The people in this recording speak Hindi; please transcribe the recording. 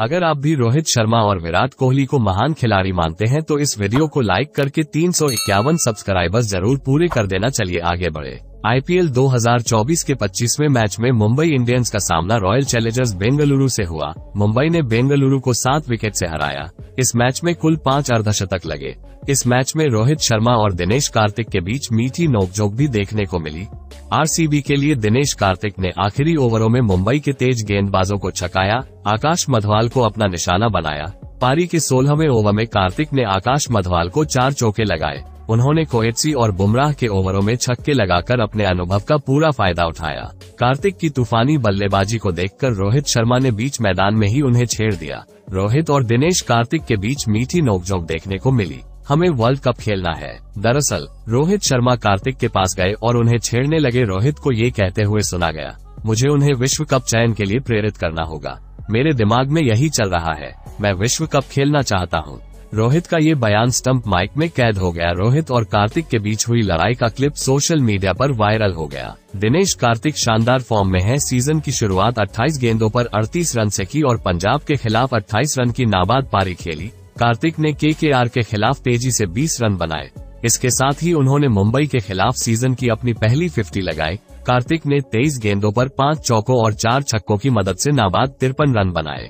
अगर आप भी रोहित शर्मा और विराट कोहली को महान खिलाड़ी मानते हैं तो इस वीडियो को लाइक करके तीन सब्सक्राइबर्स ज़रूर पूरे कर देना। चलिए आगे बढ़े। आईपीएल 2024 के 25वें मैच में मुंबई इंडियंस का सामना रॉयल चैलेंजर्स बेंगलुरु से हुआ। मुंबई ने बेंगलुरु को सात विकेट से हराया। इस मैच में कुल पाँच अर्धशतक लगे। इस मैच में रोहित शर्मा और दिनेश कार्तिक के बीच मीठी नोकझोंक भी देखने को मिली। आरसीबी के लिए दिनेश कार्तिक ने आखिरी ओवरों में मुंबई के तेज गेंदबाजों को छकाया, आकाश मधवाल को अपना निशाना बनाया। पारी के सोलहवें ओवर में कार्तिक ने आकाश मधवाल को चार चौके लगाए। उन्होंने कोएटसी और बुमराह के ओवरों में छक्के लगाकर अपने अनुभव का पूरा फ़ायदा उठाया। कार्तिक की तूफानी बल्लेबाजी को देखकर रोहित शर्मा ने बीच मैदान में ही उन्हें छेड़ दिया। रोहित और दिनेश कार्तिक के बीच मीठी नोकझोंक देखने को मिली। हमें वर्ल्ड कप खेलना है। दरअसल, रोहित शर्मा कार्तिक के पास गए और उन्हें छेड़ने लगे रोहित को ये कहते हुए सुना गया, मुझे उन्हें विश्व कप चयन के लिए प्रेरित करना होगा। मेरे दिमाग में यही चल रहा है। मैं विश्व कप खेलना चाहता हूँ। रोहित का ये बयान स्टंप माइक में कैद हो गया। रोहित और कार्तिक के बीच हुई लड़ाई का क्लिप सोशल मीडिया पर वायरल हो गया। दिनेश कार्तिक शानदार फॉर्म में है। सीज़न की शुरुआत 28 गेंदों पर 38 रन से की और पंजाब के खिलाफ 28 रन की नाबाद पारी खेली। कार्तिक ने के के आर के खिलाफ तेज़ी से 20 रन बनाए। इसके साथ ही उन्होंने मुंबई के खिलाफ सीज़न की अपनी पहली फिफ्टी लगाई। कार्तिक ने 23 गेंदों पर पाँच चौकों और चार छक्कों की मदद से नाबाद तिरपन रन बनाए।